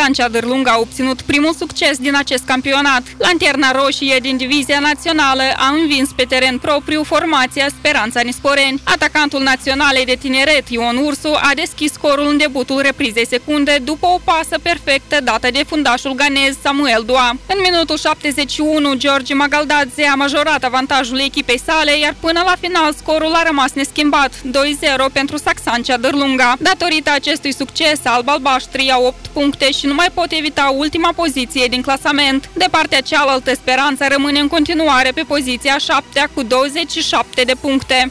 Saxan Ceadârlung a obținut primul succes din acest campionat. Lanterna Roșie din Divizia Națională a învins pe teren propriu formația Speranța Nisporeni. Atacantul naționalei de tineret Ion Ursu a deschis scorul în debutul reprizei secunde după o pasă perfectă dată de fundașul ganez Samuel Doa. În minutul 71, George Magaldadze a majorat avantajul echipei sale, iar până la final scorul a rămas neschimbat, 2-0 pentru Saxan Ceadârlunga. Datorită acestui succes, alb-albaștrii au 8 puncte și nu mai pot evita ultima poziție din clasament. De partea cealaltă, Speranța rămâne în continuare pe poziția 7 cu 27 de puncte.